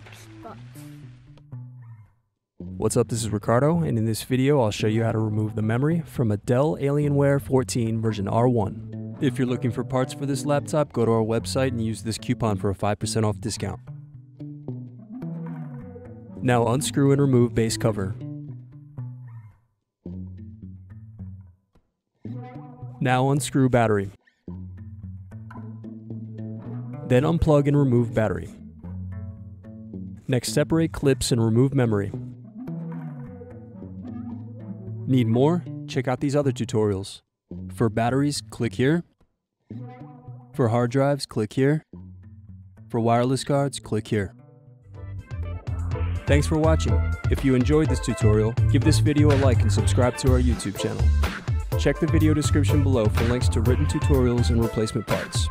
spots. What's up, this is Ricardo, and in this video I'll show you how to remove the memory from a Dell Alienware 14 version R1. If you're looking for parts for this laptop, go to our website and use this coupon for a 5% off discount. Now unscrew and remove base cover. Now unscrew battery. Then unplug and remove battery. Next separate clips and remove memory. Need more? Check out these other tutorials. For batteries, click here. For hard drives, click here. For wireless cards, click here. Thanks for watching. If you enjoyed this tutorial, give this video a like and subscribe to our YouTube channel. Check the video description below for links to written tutorials and replacement parts.